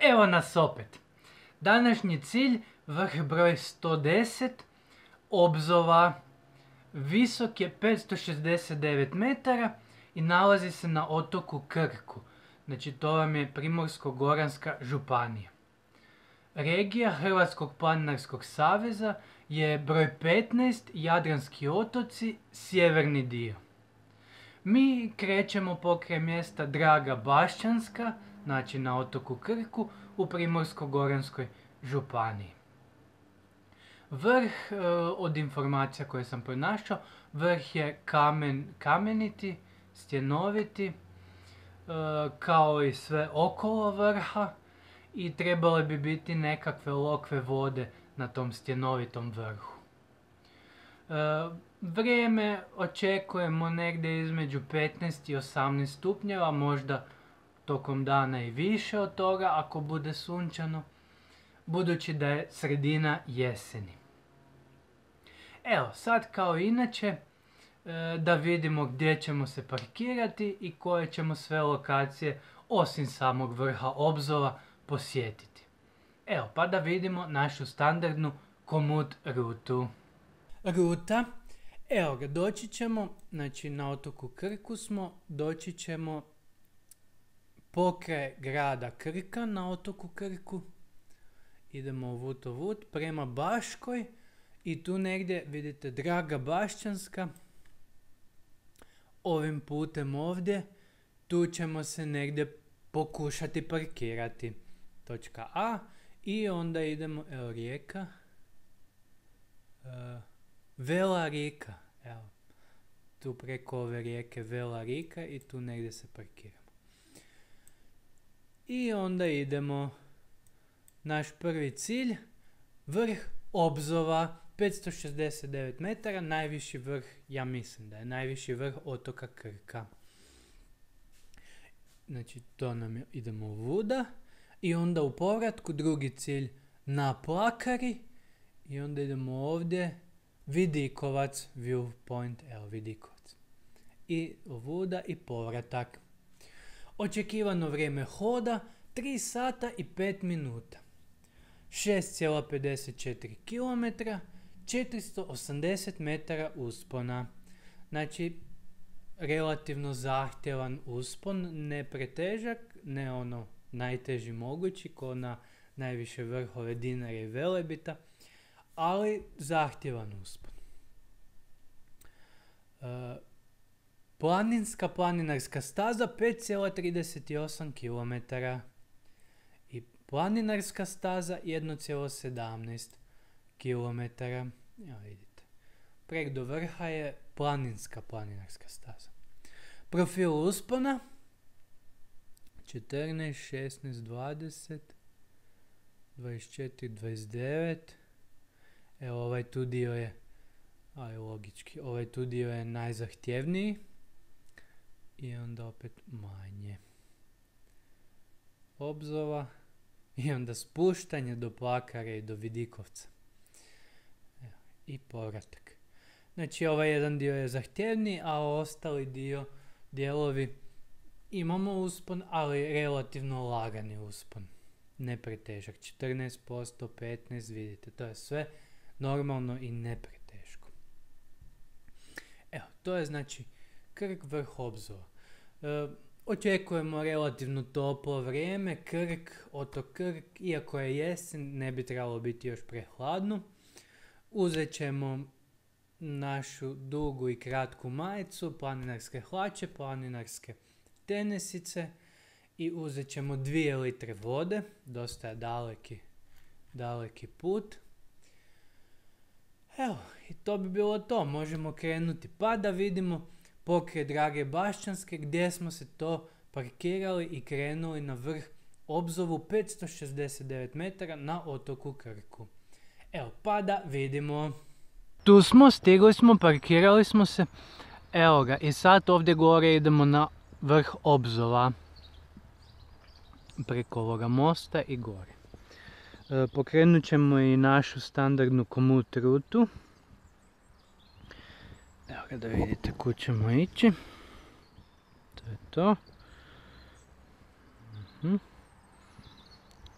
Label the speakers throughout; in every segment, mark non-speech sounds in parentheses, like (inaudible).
Speaker 1: Evo nas opet. Današnji cilj, vrh broj 110, obzova, visok je 569 metara i nalazi se na otoku Krku. Znači to vam je Primorsko-Goranska županija. Regija Hrvatskog planinarskog saveza je broj 15 Jadranski otoci, sjeverni dio. Mi krećemo pokraj mjesta Draga Bašćanska, znači na otoku Krku, u Primorsko-Goranskoj županiji. Vrh e, od informacija koje sam pronašao, vrh je kamen, kameniti, stjenoviti, e, kao i sve okolo vrha i trebale bi biti nekakve lokve vode na tom stjenovitom vrhu. E, vrijeme očekujemo negdje između 15 i 18 stupnjeva, možda tokom dana i više od toga ako bude sunčano, budući da je sredina jeseni. Evo, sad kao inače, e, da vidimo gdje ćemo se parkirati i koje ćemo sve lokacije, osim samog vrha obzova, posjetiti. Evo, pa da vidimo našu standardnu komut rutu. Ruta, evo ga, doći ćemo, znači na otoku Krku smo, doći ćemo pokraj grada Krka na otoku Krku. Idemo u Vuto Vut prema Baškoj i tu negdje vidite Draga Bašćanska. Ovim putem ovdje, tu ćemo se negdje pokušati parkirati. Točka A i onda idemo, evo rijeka. E, Vela rijeka, evo. Tu preko ove rijeke Vela rijeka i tu negdje se parkiramo. I onda idemo, naš prvi cilj, vrh Obzova, 569 metara, najviši vrh, ja mislim da je najviši vrh otoka Krka. Znači, to nam je, idemo Vuda. I onda u povratku drugi cilj na Plakari. I onda idemo ovdje, Vidikovac, viewpoint, evo Vidikovac. I Vuda i povratak. Očekivano vrijeme hoda 3 sata i 5 minuta. 6,54 km, 480 metara uspona. Znači, relativno zahtjevan uspon, ne pretežak, ne ono najteži mogući, ko na najviše vrhove Dinara i Velebita, ali zahtjevan uspon. E, planinska planinarska staza 5,38 km i planinarska staza 1,17 km. Evo vidite. Prek do vrha je planinska planinarska staza. Profil uspona 14, 16, 20, 24, 29. Evo ovaj tu dio je, aj logički, ovaj tu dio je najzahtjevniji. I onda opet manje. Obzova. I onda spuštanje do plakare i do vidikovca. I povratak. Znači ovaj jedan dio je zahtjevniji, a ostali dio, dijelovi Imamo uspon, ali relativno lagani uspon. Ne pretežak. 14%, 15%, vidite, to je sve normalno i ne preteško. Evo, to je znači Krk vrh obzora. E, očekujemo relativno toplo vrijeme, Krk, otok Krk, iako je jesen, ne bi trebalo biti još prehladno. Uzet ćemo našu dugu i kratku majicu, planinarske hlače, planinarske tenisice i uzet ćemo dvije litre vode, dosta je daleki, daleki put. Evo, i to bi bilo to, možemo krenuti pa da vidimo pokrije Drage Bašćanske gdje smo se to parkirali i krenuli na vrh obzovu 569 metara na otoku Krku. Evo, pa da vidimo. Tu smo, stigli smo, parkirali smo se. Evo ga, i sad ovdje gore idemo na vrh obzova preko ovoga mosta i gore. E, pokrenut ćemo i našu standardnu komut rutu. Evo ga da vidite kud ćemo ići. To je to. Mhm.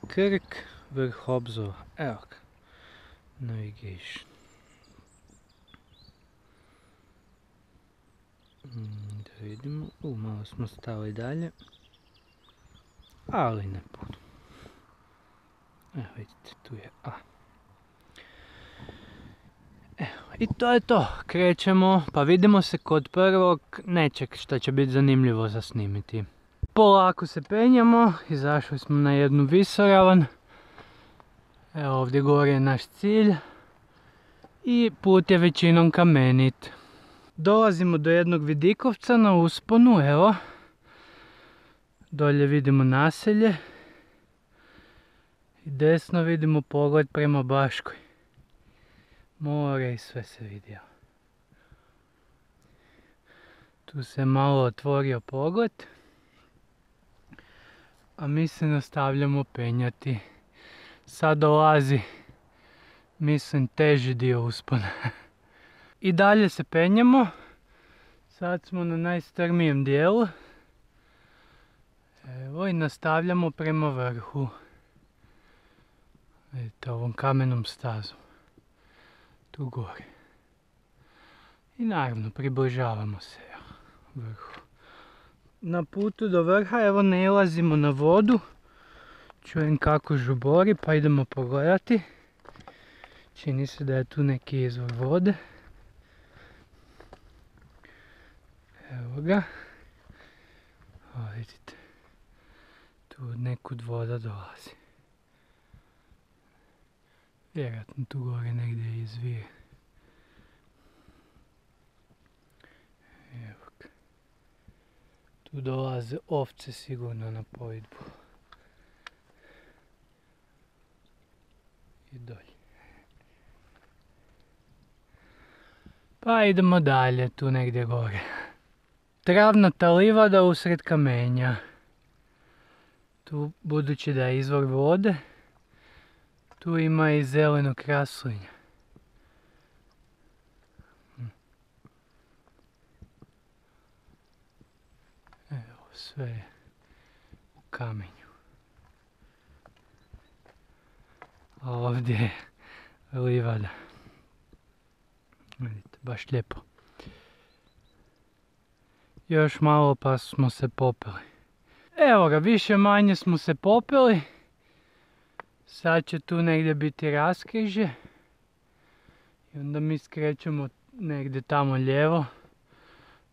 Speaker 1: Krk, vrh obzova. Evo ga. Navigation. Mm, da vidimo. U, malo smo stali dalje. Ali ne puno. Evo vidite, tu je A. I to je to. Krećemo, pa vidimo se kod prvog nečeg što će biti zanimljivo za snimiti. Polako se penjamo, izašli smo na jednu visoravan. Evo ovdje gore je naš cilj. I put je većinom kamenit. Dolazimo do jednog vidikovca na usponu, evo. Dolje vidimo naselje. I desno vidimo pogled prema Baškoj. More i sve se vidi. Tu se malo otvorio pogled. A mi se nastavljamo penjati. Sad dolazi, mislim, teži dio uspona. I dalje se penjamo. Sad smo na najstrmijem dijelu. Evo i nastavljamo prema vrhu. Vidite ovom kamenom stazom. Tu gore. I naravno približavamo se vrhu. Na putu do vrha evo ne ilazimo na vodu. Čujem kako žubori pa idemo pogledati. Čini se da je tu neki izvor vode. Evo ga. O, vidite. Tu nekud voda dolazi. Vjerojatno tu gore negdje izvije. Evo. Tu dolaze ovce sigurno na pojdbu. I dolje. Pa idemo dalje, tu negdje gore. Travnata livada usred kamenja. Tu, budući da je izvor vode, tu ima i zeleno kraslinja. Hm. Evo sve u kamenju. A ovdje je livada. Vidite, baš lijepo. Još malo pa smo se popeli. Evo ga, više manje smo se popeli. Sad će tu negdje biti raskriže. I onda mi skrećemo negdje tamo lijevo.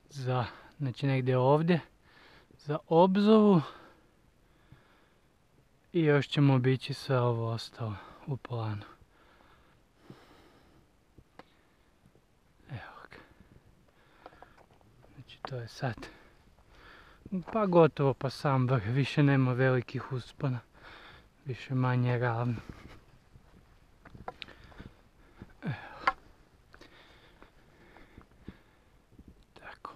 Speaker 1: Za, znači negdje ovdje. Za obzovu. I još ćemo obići sve ovo ostalo u planu. Evo ga. Znači to je sad. Pa gotovo pa sam vrh, više nema velikih uspona više manje ravno.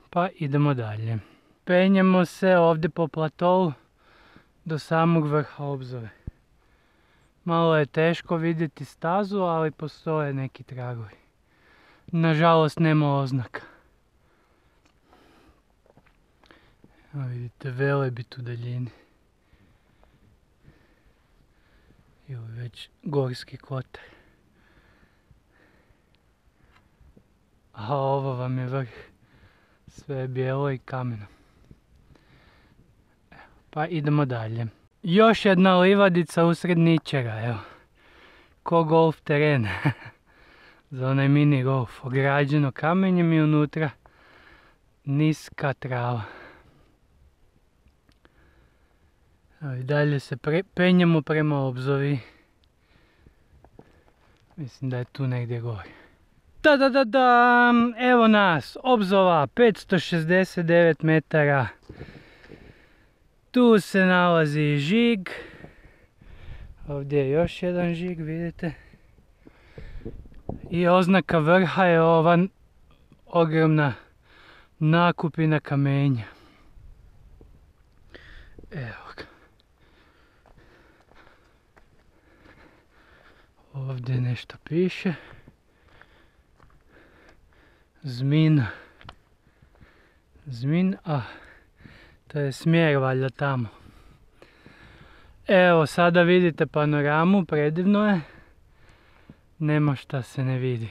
Speaker 1: Pa idemo dalje. Penjemo se ovdje po platovu do samog vrha obzove. Malo je teško vidjeti stazu, ali postoje neki tragovi. Nažalost nema oznaka. Evo vidite velebit u daljini. Ili već gorski kotar. A ovo vam je vrh. Sve je bijelo i kameno. Pa idemo dalje. Još jedna livadica usred ničega, evo. Ko golf teren. (laughs) Za onaj mini golf. Ograđeno kamenjem i unutra niska trava. I dalje se penjemo prema obzovi. Mislim da je tu negdje gore. Da, da, da, da, evo nas, obzova, 569 metara. Tu se nalazi žig. Ovdje je još jedan žig, vidite. I oznaka vrha je ova ogromna nakupina kamenja. Evo. Ovdje nešto piše. Zmin. Zmin, a to je smjer valjda tamo. Evo, sada vidite panoramu, predivno je. Nema šta se ne vidi.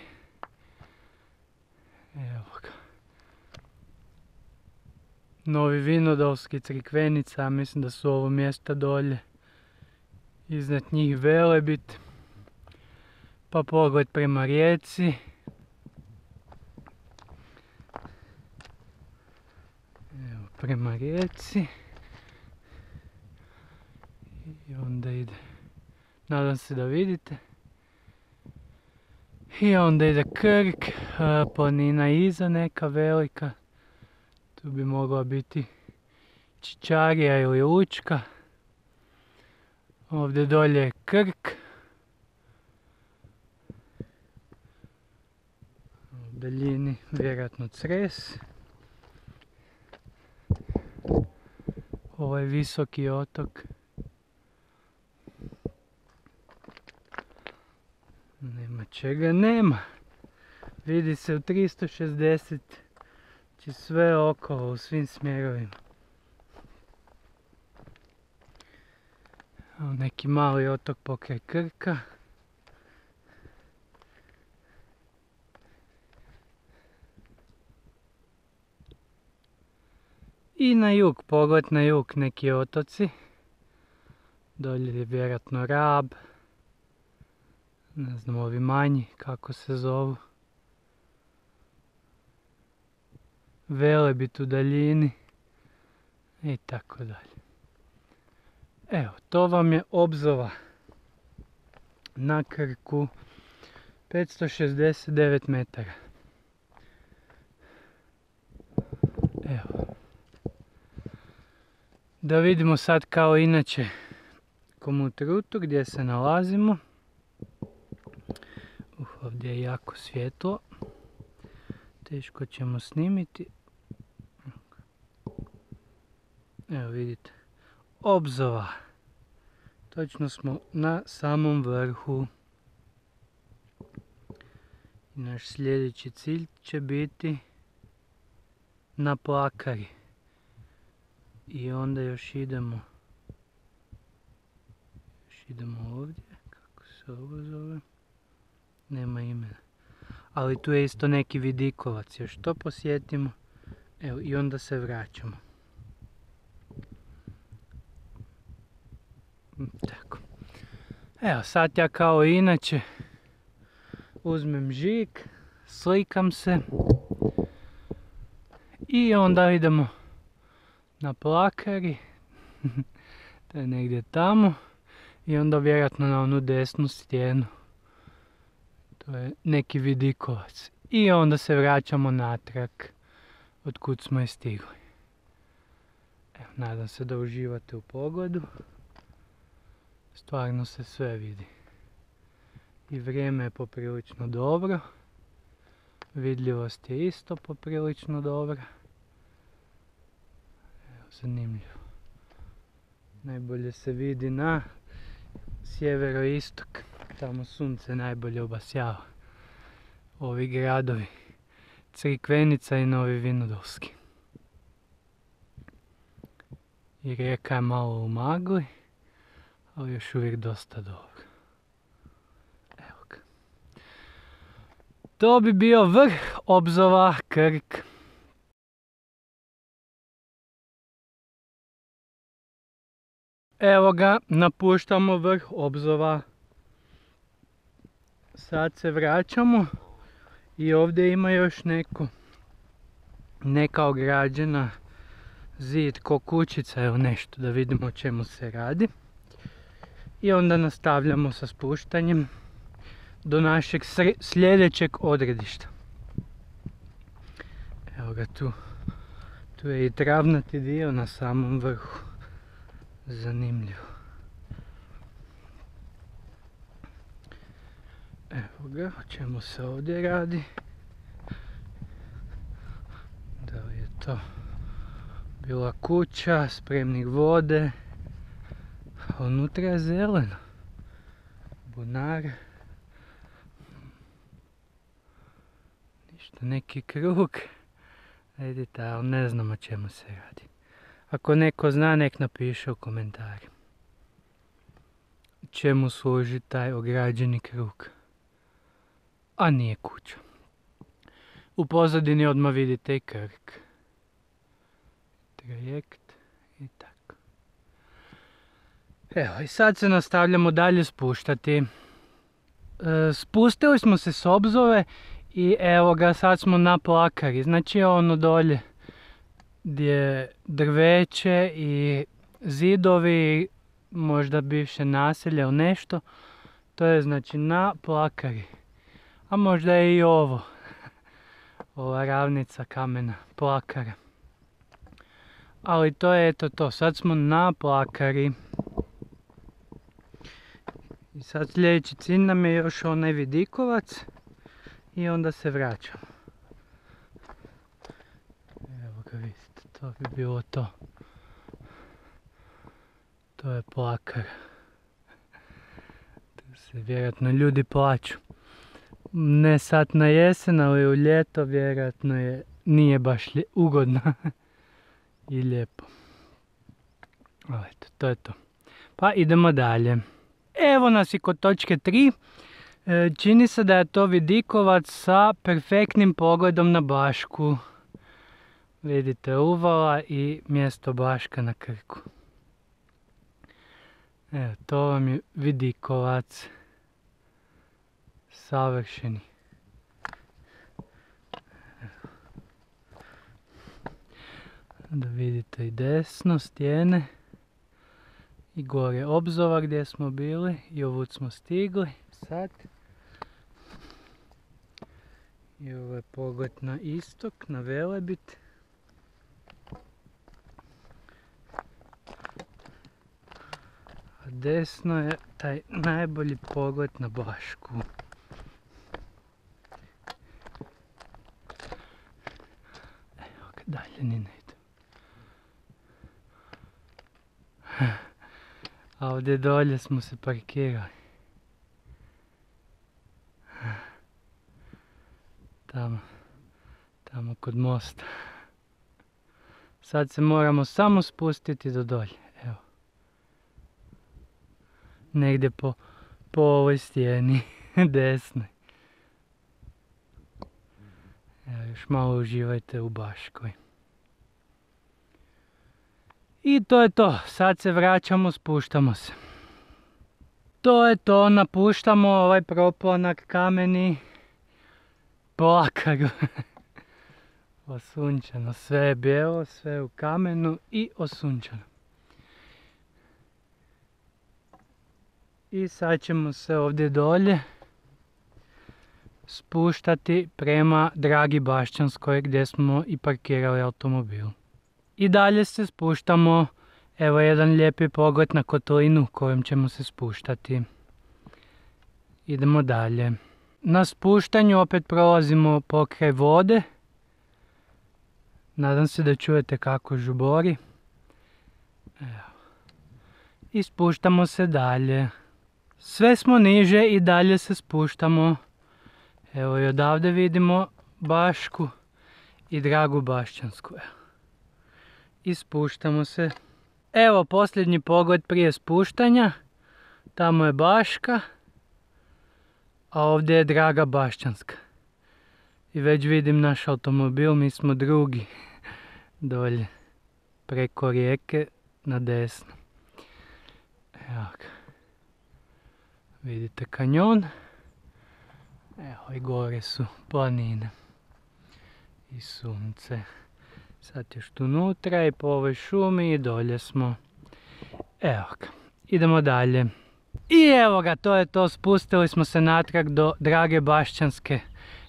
Speaker 1: Evo ga. Novi Vinodolski crikvenica, mislim da su ovo mjesta dolje. Iznad njih Velebit. Pa pogled prema rijeci. Evo prema rijeci. I onda ide. Nadam se da vidite. I onda ide Krk, planina iza neka velika. Tu bi mogla biti Čičarija ili Lučka. Ovdje dolje je Krk. U daljini vjerojatno Cres. Ovo je visoki otok. Nema čega nema. Vidi se u 360 će sve okolo u svim smjerovima. Neki mali otok pokraj Krka. I na jug, pogled na jug neki otoci. Dolje je vjerojatno Rab. Ne znam ovi manji kako se zovu. Velebit u daljini. I tako dalje. Evo, to vam je obzova na Krku 569 metara. Evo. Da vidimo sad kao inače komutrutu gdje se nalazimo. Uh, ovdje je jako svjetlo. Teško ćemo snimiti. Evo vidite. Obzova. Točno smo na samom vrhu. Naš sljedeći cilj će biti na plakari. I onda još idemo još idemo ovdje, kako se ovo zove, nema imena. Ali tu je isto neki vidikovac, još to posjetimo, evo i onda se vraćamo. Tako. Evo sad ja kao inače uzmem žig, slikam se i onda idemo na plakari, to (laughs) je negdje tamo i onda vjerojatno na onu desnu stijenu. To je neki vidikovac. I onda se vraćamo natrag od kud smo i stigli. Evo, nadam se da uživate u pogledu. Stvarno se sve vidi. I vrijeme je poprilično dobro. Vidljivost je isto poprilično dobra. Zanimljivo. Najbolje se vidi na sjeveroistok. Tamo sunce najbolje obasjava. Ovi gradovi. Crikvenica i Novi Vinodolski. I rijeka je malo u magli ali još uvijek dosta dobro. Evo ga. To bi bio vrh obzova Krk. Evo ga, napuštamo vrh obzova. Sad se vraćamo i ovdje ima još neko neka ograđena zid ko kućica ili nešto da vidimo o čemu se radi i onda nastavljamo sa spuštanjem do našeg sljedećeg odredišta. Evo ga tu. Tu je i travnati dio na samom vrhu. Zanimljivo. Evo ga, o čemu se ovdje radi. Da li je to bila kuća, spremnik vode, unutra je zeleno. Bunar. Ništa, neki krug. Vidite, ali ne znam o čemu se radi. Ako neko zna, nek napiše u komentarima. čemu služi taj ograđeni krug. A nije kuća. U pozadini odmah vidite i krk. Trajekt i tako. Evo i sad se nastavljamo dalje spuštati. E, spustili smo se s obzove i evo ga sad smo na plakari. Znači ono dolje gdje drveće i zidovi, možda bivše naselje ili nešto. To je znači na plakari. A možda je i ovo. (laughs) Ova ravnica kamena, plakara. Ali to je eto to, sad smo na plakari. I sad sljedeći cilj nam je još onaj vidikovac i onda se vraćamo. Evo ga vidite, to bi bilo to. To je plakar. Tu se vjerojatno ljudi plaću. Ne sad na jesen, ali u ljeto vjerojatno je, nije baš ugodno (laughs) i lijepo. Eto, to je to. Pa idemo dalje. Evo nas i kod točke 3. E, čini se da je to vidikovac sa perfektnim pogledom na Bašku. Vidite uvala i mjesto Baška na Krku. Evo, to vam je vidikovac. Savršeni. Da vidite i desno stijene. I gore obzova gdje smo bili i ovud smo stigli sad. I ovo je pogled na istok, na Velebit. Desno je taj najbolji pogled na Bašku. Evo ga dalje ni ne ide. A ovdje dolje smo se parkirali. Tamo, tamo kod mosta. Sad se moramo samo spustiti do dolje. Negdje po, po ovoj stijeni, (laughs) desnoj. Evo, još malo uživajte u Baškoj. I to je to, sad se vraćamo, spuštamo se. To je to, napuštamo ovaj proponak kameni plakaru. (laughs) osunčano, sve je bijelo, sve u kamenu i osunčano. I sad ćemo se ovdje dolje spuštati prema Dragi Bašćanskoj gdje smo i parkirali automobil. I dalje se spuštamo, evo jedan lijepi pogled na kotlinu kojom ćemo se spuštati. Idemo dalje. Na spuštanju opet prolazimo pokraj vode. Nadam se da čujete kako žubori. Evo. I spuštamo se dalje. Sve smo niže i dalje se spuštamo. Evo i odavde vidimo Bašku i Dragu Bašćansku. I spuštamo se. Evo posljednji pogled prije spuštanja. Tamo je Baška a ovdje je Draga Bašćanska. I već vidim naš automobil, mi smo drugi (laughs) dolje preko rijeke na desno. Evo. Vidite kanjon. Evo i gore su planine. I sunce. Sad još tu unutra i po ovoj šumi i dolje smo. Evo ga. Idemo dalje. I evo ga, to je to, spustili smo se natrag do Drage Bašćanske.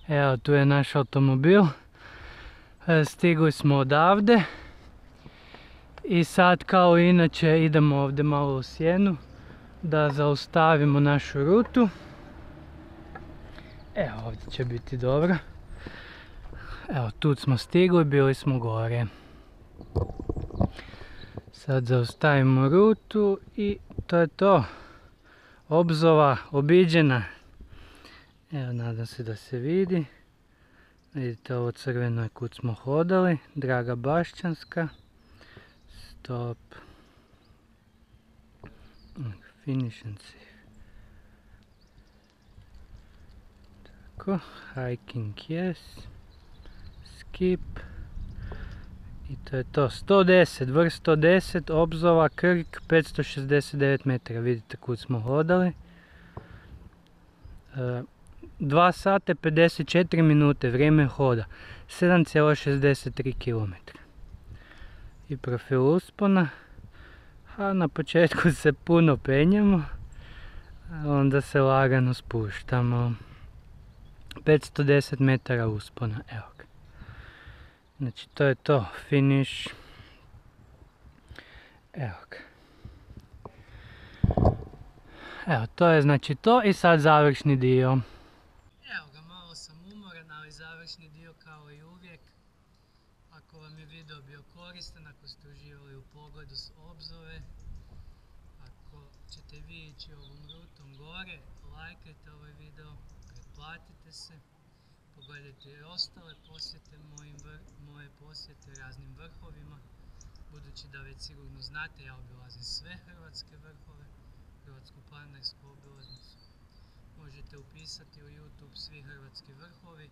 Speaker 1: Evo, tu je naš automobil. E, stigli smo odavde. I sad kao inače idemo ovdje malo u sjenu da zaustavimo našu rutu. Evo ovdje će biti dobro. Evo tu smo stigli, bili smo gore. Sad zaustavimo rutu i to je to obzova obiđena. Evo, nadam se da se vidi. Vidite ovo crveno je kud smo hodali. Draga Bašćanska. Stop finishing Tako, hiking yes, skip i to je to. 110, vrst 110, obzova Krk, 569 metara, vidite kud smo hodali. E, 2 sate 54 minute, vrijeme hoda, 7,63 km. I profil uspona a na početku se puno penjemo, a onda se lagano spuštamo. 510 metara uspona, evo ga. Znači to je to, finish. Evo ga. Evo, to je znači to i sad završni dio. Evo ga, malo sam umoran, ali završni dio kao i uvijek. Ako vam je video bio koristan, ako ste uživali u pogledu s obzove, ako ćete vi ići ovom rutom gore, lajkajte ovaj video, pretplatite se, pogledajte i ostale posjete moje posjete raznim vrhovima, budući da već sigurno znate, ja obilazim sve hrvatske vrhove, Hrvatsku planinsku obilaznicu. Možete upisati u YouTube svi hrvatski vrhovi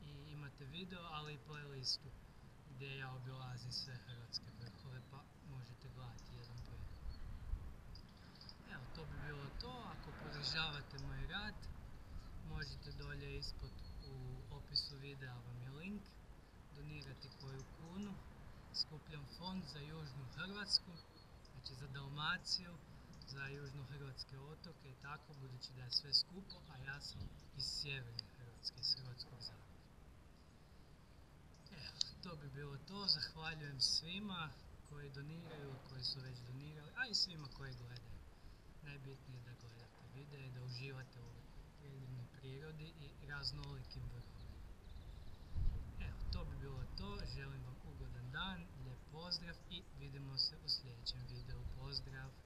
Speaker 1: i imate video, ali i playlistu gdje ja obilazim sve hrvatske vrhove, pa možete gledati jedan po jedan. Evo, to bi bilo to. Ako podržavate moj rad, možete dolje ispod u opisu videa vam je link. Donirati koju kunu. Skupljam fond za Južnu Hrvatsku, znači za Dalmaciju, za južnohrvatske otoke i tako, budući da je sve skupo, a ja sam iz sjeverne Hrvatske, iz Hrvatskog to bi bilo to. Zahvaljujem svima koji doniraju, koji su već donirali, a i svima koji gledaju. Najbitnije je da gledate i da uživate u predivnoj prirodi i raznolikim vrhovima. Evo, to bi bilo to. Želim vam ugodan dan, lijep pozdrav i vidimo se u sljedećem videu. Pozdrav!